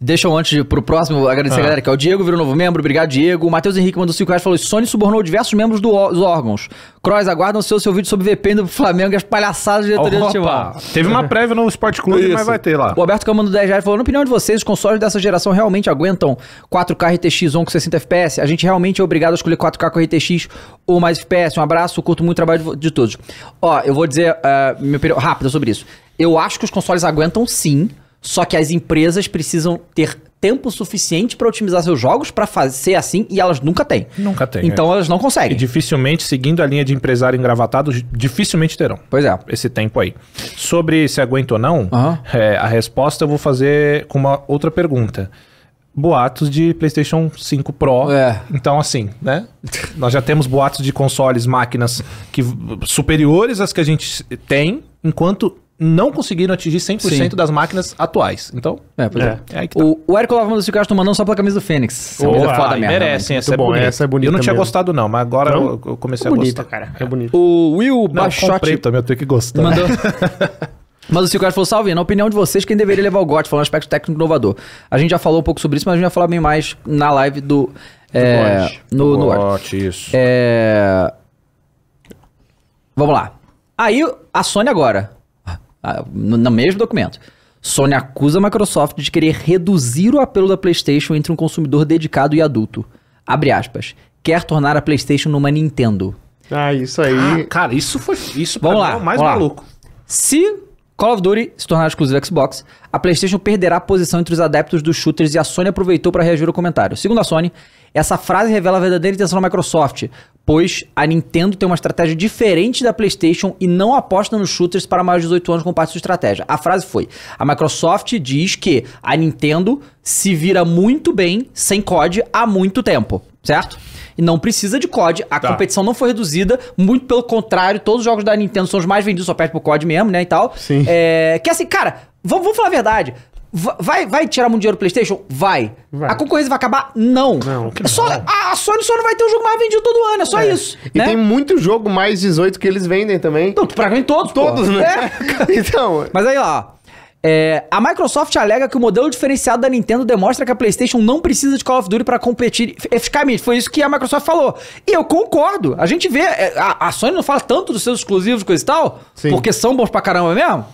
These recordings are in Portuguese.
Deixa eu antes de, pro próximo agradecer Ah. a galera que é o Diego, virou novo membro, obrigado Diego. O Matheus Henrique mandou 5 reais e falou: Sony subornou diversos membros do dos órgãos. Cross, aguardam seu, seu vídeo sobre VP do Flamengo e as palhaçadas da diretoria. Opa, teve uma prévia no Sport Clube, Isso. mas vai ter lá. O Alberto Cama do 10 reais falou: Na opinião de vocês, os consoles dessa geração realmente aguentam 4K RTX on com 60 FPS? A gente realmente é obrigado a escolher 4K com RTX ou mais FPS? Um abraço, curto muito o trabalho de, de todos. Ó, eu vou dizer minha opinião rápida sobre isso. Eu acho que os consoles aguentam sim, só que as empresas precisam ter tempo suficiente pra otimizar seus jogos pra fazer assim e elas nunca têm. Nunca tem, Então elas não E conseguem. dificilmente, seguindo a linha de empresário engravatado, dificilmente terão. Pois é. Esse tempo aí. Sobre se aguenta ou não, Aham. é, a resposta eu vou fazer com uma outra pergunta. Boatos de PlayStation 5 Pro. É. Então, assim, né? Nós já temos boatos de consoles, máquinas que, superiores às que a gente tem, enquanto não conseguiram atingir 100% Sim. das máquinas atuais. Então, É, pois é. É. é tá. O, o Érico Lava mandou 5 reais, tô mandando só pela camisa do Fênix. Essa camisa é foda mesmo. merecem, essa é bom, bonita. essa é bonita Eu não tinha mesmo. gostado não, mas agora Não? eu, comecei É a bonita, gostar. cara. É bonita. O Will Bachotti comprei também, eu tenho que gostar. mandou. Mas o Cico falou, salve, na opinião de vocês, quem deveria levar o GOT, falando aspecto técnico inovador. A gente já falou um pouco sobre isso, mas a gente vai falar bem mais na live do... É, GOT. no, no GOT. Isso. É... Vamos lá. Aí, a Sony agora, no, no mesmo documento, Sony acusa a Microsoft de querer reduzir o apelo da PlayStation entre um consumidor dedicado e adulto. Abre aspas. Quer tornar a PlayStation numa Nintendo. Ah, isso aí. Ah, cara, isso foi. Isso Vamos lá, é o mais vamos lá. maluco. Se Call of Duty se tornar exclusivo Xbox, a PlayStation perderá a posição entre os adeptos dos shooters e a Sony aproveitou para reagir ao comentário. Segundo a Sony, essa frase revela a verdadeira intenção da Microsoft, pois a Nintendo tem uma estratégia diferente da PlayStation e não aposta nos shooters para maiores de 18 anos como parte de sua estratégia. A frase foi: a Microsoft diz que a Nintendo se vira muito bem sem COD há muito tempo, certo? E não precisa de COD, a Tá. competição não foi reduzida, muito pelo contrário, todos os jogos da Nintendo são os mais vendidos, só perde pro COD mesmo, né, e tal. Sim. É, que assim, cara, vamos, vamos falar a verdade. Va- Vai, vai tirar muito dinheiro do PlayStation? Vai. Vai. A concorrência vai acabar? Não. Não, É só, a, a Sony só não vai ter o jogo mais vendido todo ano, é só isso. E né? tem muito jogo mais 18 que eles vendem também. Não, praticamente todos, pô. Todos, né? É. então, Mas aí, ó. é, a Microsoft alega que o modelo diferenciado da Nintendo demonstra que a PlayStation não precisa de Call of Duty para competir eficazmente. Foi isso que a Microsoft falou. E eu concordo. A gente vê. é, A, a Sony não fala tanto dos seus exclusivos, coisa e tal, Sim. porque são bons pra caramba mesmo.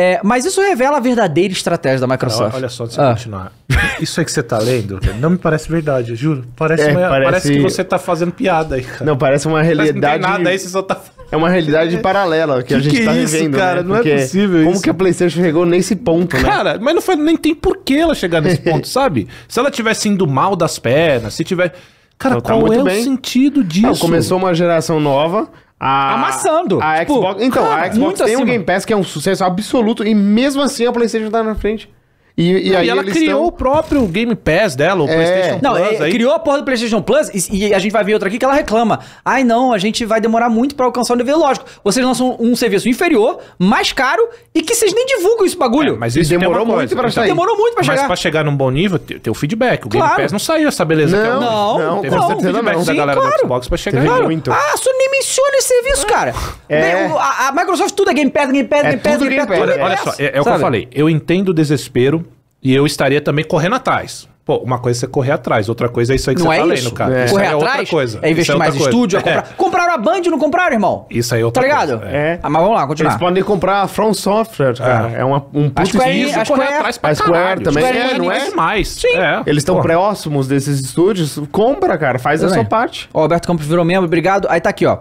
É, mas isso revela a verdadeira estratégia da Microsoft. Olha só, deixa Ah. eu continuar. Isso aí que você tá lendo, cara, não me parece verdade, eu juro. Parece, É, uma- parece- parece... que você tá fazendo piada aí, cara. não, parece uma Parece que não tem realidade. nada aí, você só tá... É uma realidade paralela que, a Que gente que tá é isso, vivendo. cara? né? Não é Porque possível Como isso. que a PlayStation chegou nesse ponto, né? Cara, mas não foi, nem tem por que ela chegar nesse ponto, sabe? Se ela tivesse indo mal das pernas, se tiver... Cara, Então tá qual muito é bem. o sentido disso? Não, começou uma geração nova. A, Amassando. A Tipo, Xbox. Então, cara, a Xbox tem um. Game Pass que é um sucesso absoluto e mesmo assim a PlayStation tá na frente. E, e E, aí ela eles criou o tão- próprio Game Pass dela, o É. PlayStation Não, Plus é, aí. criou a porra do PlayStation Plus e, e a gente vai ver outra aqui que ela reclama. Ai, não, a gente vai demorar muito pra alcançar o nível lógico. Vocês lançam um serviço inferior, mais caro e que vocês nem divulgam esse bagulho. É, mas E isso demorou muito coisa. pra sair. Demorou muito pra Mas chegar. pra chegar num bom nível, tem, tem o feedback. O Game Claro. Pass não saiu essa beleza que é Não, o- Não, não, Teve com o certeza feedback não. da Sim, galera claro. do Xbox pra chegar lá. muito. Ah, a Sony nem menciona esse serviço, cara. É. O- a, a Microsoft tudo é Game Pass, Game Pass, É Game Pass, Game Pass, Olha só, é, é o que eu falei. Eu entendo o desespero e eu estaria também correndo atrás. Pô, uma coisa é você correr atrás, outra coisa é isso aí que Não você é tá isso? lendo, cara. É. Isso Correr é outra atrás coisa. é investir Isso é mais outra em coisa. estúdio. É É. comprar. Compraram a Band, não compraram, irmão? Isso aí é outra Tá ligado? coisa. É. Ah, mas vamos lá, Eles continuar. podem comprar a From Software, cara. É, uma, um A puto Square a correr Square- atrás pra a Square caralho. também Square é, não é? demais. Sim. É. Eles estão próximos desses estúdios. Compra, cara. Faz a sua parte. Ó, Alberto Campos virou membro, obrigado. Aí tá aqui, ó.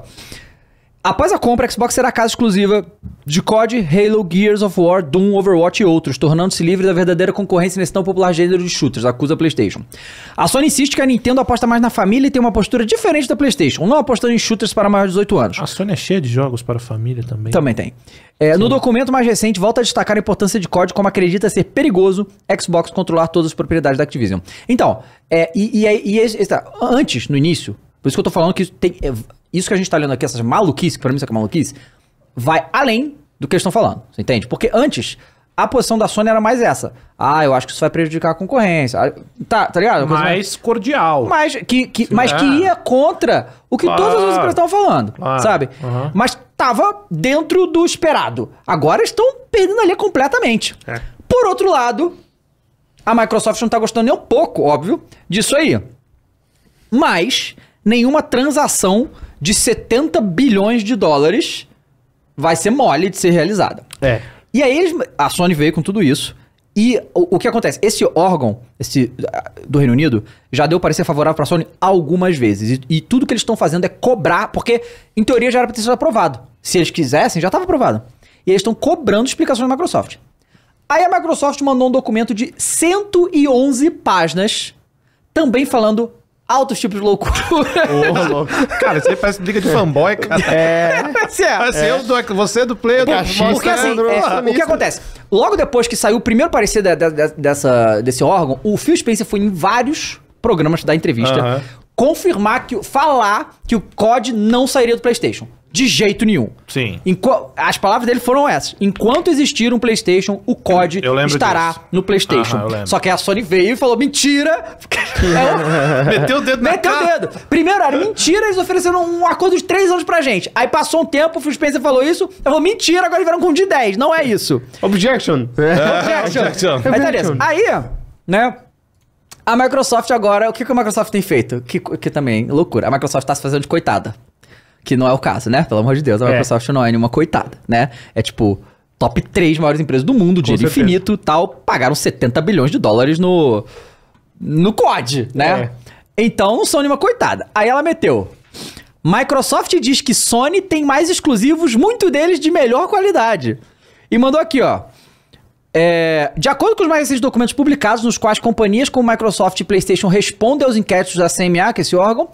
Após a compra, a Xbox será casa exclusiva de COD, Halo, Gears of War, Doom, Overwatch e outros, tornando-se livre da verdadeira concorrência nesse tão popular gênero de shooters, acusa a PlayStation. A Sony insiste que a Nintendo aposta mais na família e tem uma postura diferente da PlayStation, não apostando em shooters para maiores de 18 anos. A Sony é cheia de jogos para a família também. Também tem. É, no documento mais recente, volta a destacar a importância de COD como acredita ser perigoso Xbox controlar todas as propriedades da Activision. Então, é, e, e, aí- e esse- esse- antes, no início, por isso que eu tô falando que tem, é, isso que a gente tá lendo aqui, essas maluquices, que pra mim isso aqui é maluquice, vai além do que eles estão falando, você entende? Porque antes, a posição da Sony era mais essa. Ah, eu acho que isso vai prejudicar a concorrência. Ah, Tá, tá ligado? Mais- Mais cordial. mas que, que, mas que é. ia contra o que Claro. todas as outras empresas estavam falando, Claro. sabe? Uhum. Mas tava dentro do esperado. Agora estão perdendo ali completamente. É. Por outro lado, a Microsoft não tá gostando nem um pouco, óbvio, disso aí. Mas nenhuma transação de 70 bilhões de dólares vai ser mole de ser realizada. É. E aí eles- a Sony veio com tudo isso. E o, o que acontece? Esse órgão esse, do Reino Unido já deu parecer favorável para a Sony algumas vezes. E, e tudo que eles estão fazendo é cobrar, porque em teoria já era para ter sido aprovado. Se eles quisessem, já estava aprovado. E eles estão cobrando explicações da Microsoft. Aí a Microsoft mandou um documento de 111 páginas, também falando altos tipos de loucura. Ô, louco. Cara, isso aí parece briga de fanboy, cara. É. Parece é. Parece eu do, você do player do Cachista, Porque assim, é, acionista. o que acontece? Logo depois que saiu o primeiro parecer da- da- da- dessa, desse órgão, o Phil Spencer foi em vários programas da entrevista Aham. Confirmar que, o- falar que o COD não sairia do PlayStation. De jeito nenhum. Sim. Enqu- as palavras dele foram essas. Enquanto existir um PlayStation, o COD estará disso. no PlayStation. Aham, eu lembro. Só que a Sony veio e falou: mentira! É o- Meteu o dedo na Meteu o cara. dedo. Primeiro era mentira, eles ofereceram um acordo de 3 anos pra gente. Aí passou um tempo, o Phil Spencer falou isso. Eu falei, mentira, agora eles vieram com um de 10. Não é isso. Objection. Objection. Objection. Aí, beleza. Aí, né? A Microsoft agora, o que, que a Microsoft tem feito? Que, que também, loucura. A Microsoft tá se fazendo de coitada. Que não é o caso, né? Pelo amor de Deus, a É. Microsoft não é nenhuma coitada, né? É tipo, top 3 maiores empresas do mundo, dinheiro infinito tal, pagaram 70 bilhões de dólares no. no COD, né? Então não são nenhuma coitada. Aí ela meteu. Microsoft diz que Sony tem mais exclusivos, muito deles de melhor qualidade. E mandou aqui, ó. É, de acordo com os mais recentes documentos publicados, nos quais companhias como Microsoft e PlayStation respondem aos inquéritos da CMA, que é esse órgão,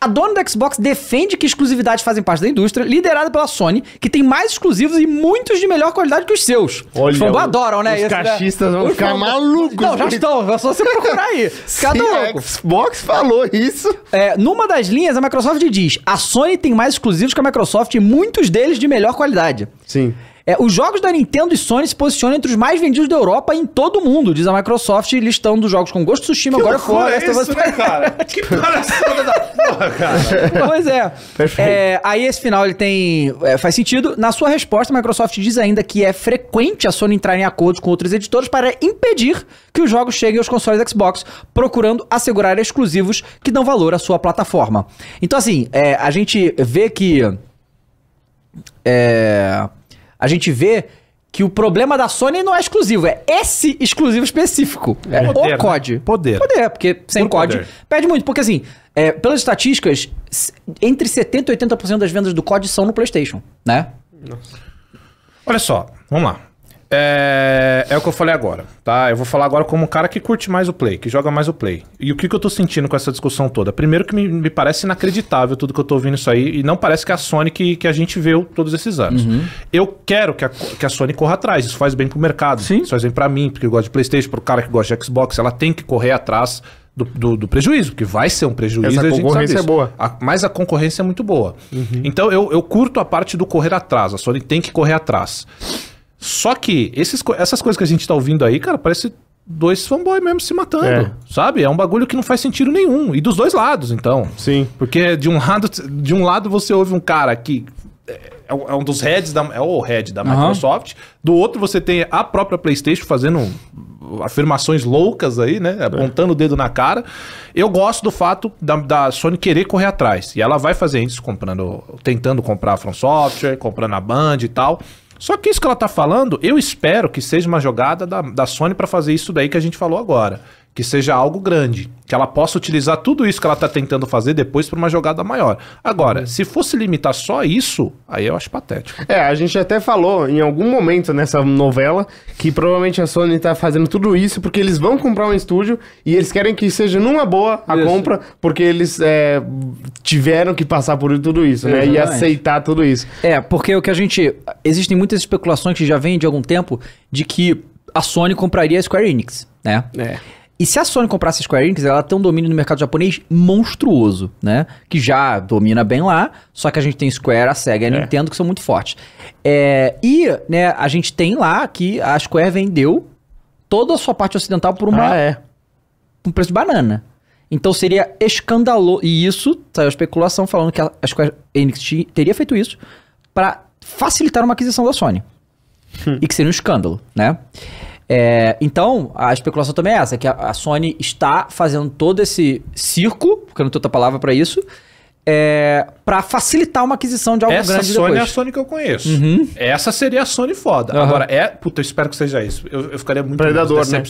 a dona do Xbox defende que exclusividades fazem parte da indústria, liderada pela Sony, que tem mais exclusivos e muitos de melhor qualidade que os seus. Olha, os o- adoram, né? os Esse, né? cachistas vão Os ficar fanboys- malucos Não, já estão. É só você procurar aí. Cada louco. a Xbox falou isso. É, numa das linhas, a Microsoft diz: a Sony tem mais exclusivos que a Microsoft e muitos deles de melhor qualidade. Sim. É, os jogos da Nintendo e Sony se posicionam entre os mais vendidos da Europa e em todo o mundo, diz a Microsoft, listando os jogos com Ghost of Tsushima, agora fora. é isso, né, cara? Que palhaçada da porra, cara. Pois é. Perfeito. É, Aí esse final ele tem. é, faz sentido. Na sua resposta, a Microsoft diz ainda que é frequente a Sony entrar em acordos com outros editores para impedir que os jogos cheguem aos consoles da Xbox, procurando assegurar exclusivos que dão valor à sua plataforma. Então, assim, é, a gente vê que. É, a gente vê que o problema da Sony não é exclusivo, é esse exclusivo específico. É, Poder, o COD. né? Poder. Poder, porque sem Por COD poder. perde muito. Porque assim, é, pelas estatísticas, entre 70% e 80% das vendas do COD são no PlayStation, né? Olha só, vamos lá. É, é o que eu falei agora, tá? Eu vou falar agora como um cara que curte mais o Play, que joga mais o Play. E o que, que eu tô sentindo com essa discussão toda? Primeiro que me, me parece inacreditável tudo que eu tô ouvindo isso aí, e não parece que é a Sony que, que a gente viu todos esses anos. Eu quero que a, que a Sony corra atrás, isso faz bem pro mercado. Sim. Isso faz bem pra mim, porque eu gosto de Playstation, pro cara que gosta de Xbox, ela tem que correr atrás do, do- do prejuízo, porque vai ser um prejuízo. Essa a concorrência é boa. A- mas a concorrência é muito boa. Então eu, eu curto a parte do correr atrás. A Sony tem que correr atrás. Só que esses, essas coisas que a gente tá ouvindo aí, cara, parece dois fanboy mesmo se matando. É. Sabe? É um bagulho que não faz sentido nenhum. E dos dois lados, então. Sim. Porque de um lado, de um lado você ouve um cara que é um é um dos heads da, é o head da. Microsoft. Do outro você tem a própria PlayStation fazendo afirmações loucas aí, né? Apontando o dedo na cara. Eu gosto do fato da, da Sony querer correr atrás. E ela vai fazer isso comprando, tentando comprar a From Software, comprando a Band e tal. Só que isso que ela tá falando, eu espero que seja uma jogada da, da Sony para fazer isso daí que a gente falou agora. Que seja algo grande. Que ela possa utilizar tudo isso que ela tá tentando fazer depois para uma jogada maior. Agora, se fosse limitar só isso, aí eu acho patético. É, a gente até falou em algum momento nessa novela que provavelmente a Sony tá fazendo tudo isso porque eles vão comprar um estúdio e eles querem que seja numa boa a Isso. compra porque eles é, tiveram que passar por tudo isso, né? E Exatamente. aceitar tudo isso. É, porque o que a gente. Existem muitas especulações que já vêm de algum tempo de que a Sony compraria a Square Enix, né? É. E se a Sony comprasse a Square Enix, ela tem um domínio no mercado japonês monstruoso, né? Que já domina bem lá, só que a gente tem Square, a Sega e a É. Nintendo que são muito fortes. É, e, né, a gente tem lá que a Square vendeu toda a sua parte ocidental por uma, Ah, é. um preço de banana. Então seria escandaloso. E isso, saiu a especulação falando que a Square Enix teria feito isso para facilitar uma aquisição da Sony. E que seria um escândalo, né? É, então, a especulação também é essa, que a, a Sony está fazendo todo esse circo, porque eu não tenho outra palavra para isso, é, para facilitar uma aquisição de algo Essa grande Sony depois. é a Sony que eu conheço. Essa seria a Sony foda. Aham. Agora, é. Puta, eu espero que seja isso. Eu, eu ficaria muito Predador, né?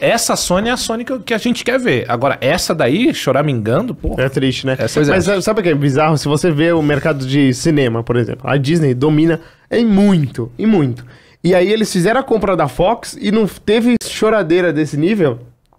Essa Sony é a Sony que, eu- que a gente quer ver. Agora, essa daí, choramingando, pô. É triste, né? Essa- Mas sabe- sabe o que é bizarro? Se você vê o mercado de cinema, por exemplo, a Disney domina em muito, em muito. E aí eles fizeram a compra da Fox e não teve choradeira desse nível.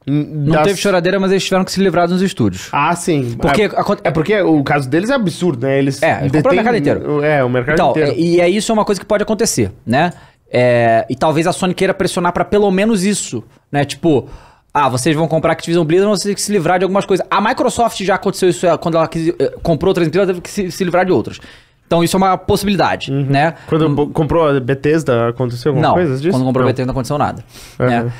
Não teve choradeira, mas eles tiveram que se livrar dos estúdios. Ah, sim. Porque é, é porque o caso deles é absurdo, né? Eles É, comprou o mercado inteiro. É, o mercado Então, inteiro. é- e é isso é uma coisa que pode acontecer, né? É, e talvez a Sony queira pressionar pra pelo menos isso, né? Tipo, ah, vocês vão comprar Activision Blizzard, vocês têm que se livrar de algumas coisas. A Microsoft já aconteceu isso é, quando ela quis- eh, comprou outras empresas, ela teve que se, se livrar de outras. Então isso é uma possibilidade, né? Quando bo- comprou a Bethesda, aconteceu alguma Não, coisa disso? quando comprou Não. BT não aconteceu nada. Aham. Né?